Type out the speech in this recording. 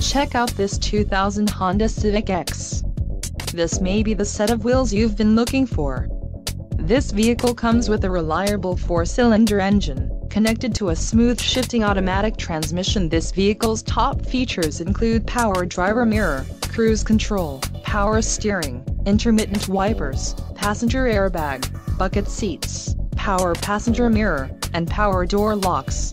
Check out this 2000 Honda Civic EX. This may be the set of wheels you've been looking for. This vehicle comes with a reliable four-cylinder engine, connected to a smooth shifting automatic transmission. This vehicle's top features include power driver mirror, cruise control, power steering, intermittent wipers, passenger airbag, bucket seats, power passenger mirror, and power door locks.